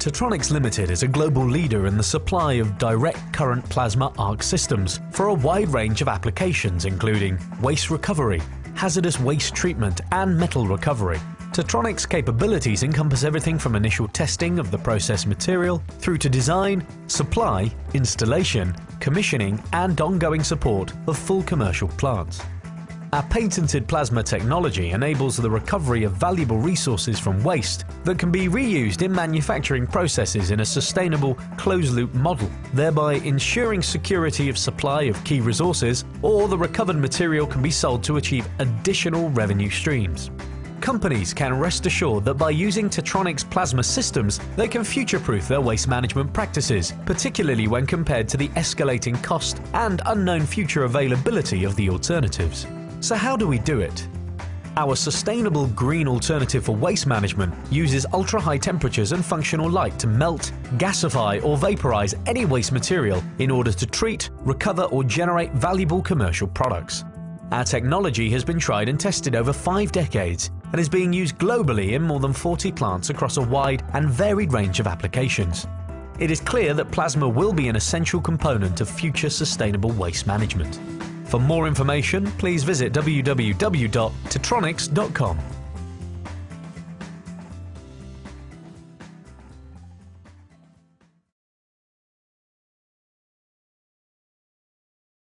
Tetronics Limited is a global leader in the supply of direct current plasma arc systems for a wide range of applications including waste recovery, hazardous waste treatment and metal recovery. Tetronics capabilities encompass everything from initial testing of the process material through to design, supply, installation, commissioning and ongoing support of full commercial plants. Our patented plasma technology enables the recovery of valuable resources from waste that can be reused in manufacturing processes in a sustainable closed-loop model, thereby ensuring security of supply of key resources or the recovered material can be sold to achieve additional revenue streams. Companies can rest assured that by using Tetronics plasma systems, they can future-proof their waste management practices, particularly when compared to the escalating cost and unknown future availability of the alternatives. So how do we do it? Our sustainable green alternative for waste management uses ultra-high temperatures and functional light to melt, gasify or vaporize any waste material in order to treat, recover or generate valuable commercial products. Our technology has been tried and tested over five decades and is being used globally in more than 40 plants across a wide and varied range of applications. It is clear that plasma will be an essential component of future sustainable waste management. For more information, please visit www.tetronics.com.